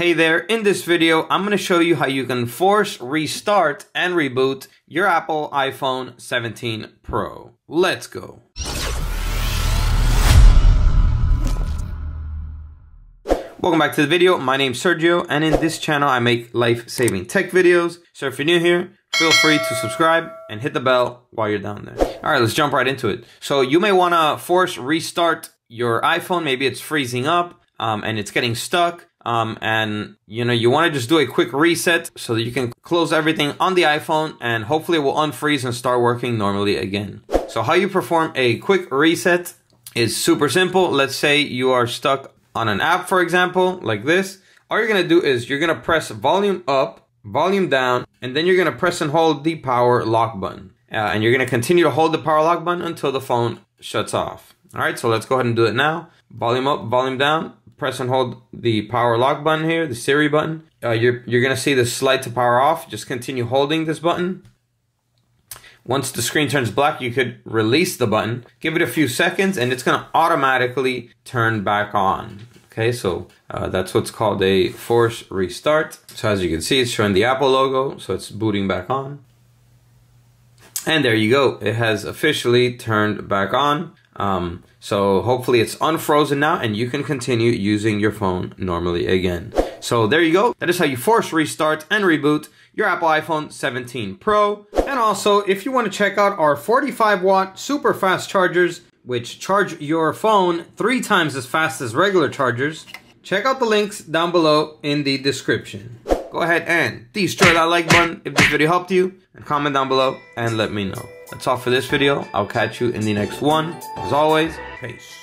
Hey there, in this video, I'm going to show you how you can force restart and reboot your Apple iPhone 17 Pro. Let's go. Welcome back to the video. My name's Sergio, and in this channel, I make life-saving tech videos. So if you're new here, feel free to subscribe and hit the bell while you're down there. All right, let's jump right into it. So you may want to force restart your iPhone. Maybe it's freezing up um, and it's getting stuck. Um, and you know you want to just do a quick reset so that you can close everything on the iPhone and hopefully it will unfreeze and start working normally again. So how you perform a quick reset is super simple. Let's say you are stuck on an app, for example, like this. All you're gonna do is you're gonna press volume up, volume down, and then you're gonna press and hold the power lock button. Uh, and you're gonna continue to hold the power lock button until the phone shuts off. All right, so let's go ahead and do it now. Volume up, volume down, press and hold the power lock button here, the Siri button. Uh, you're, you're gonna see the slide to power off. Just continue holding this button. Once the screen turns black, you could release the button, give it a few seconds, and it's gonna automatically turn back on. Okay, so uh, that's what's called a force restart. So as you can see, it's showing the Apple logo, so it's booting back on. And there you go, it has officially turned back on. Um, so hopefully it's unfrozen now and you can continue using your phone normally again. So there you go. That is how you force restart and reboot your Apple iPhone 17 Pro. And also, if you want to check out our 45 watt super fast chargers, which charge your phone three times as fast as regular chargers, check out the links down below in the description. Go ahead and destroy that like button if this video helped you and comment down below and let me know. That's all for this video. I'll catch you in the next one. As always, peace.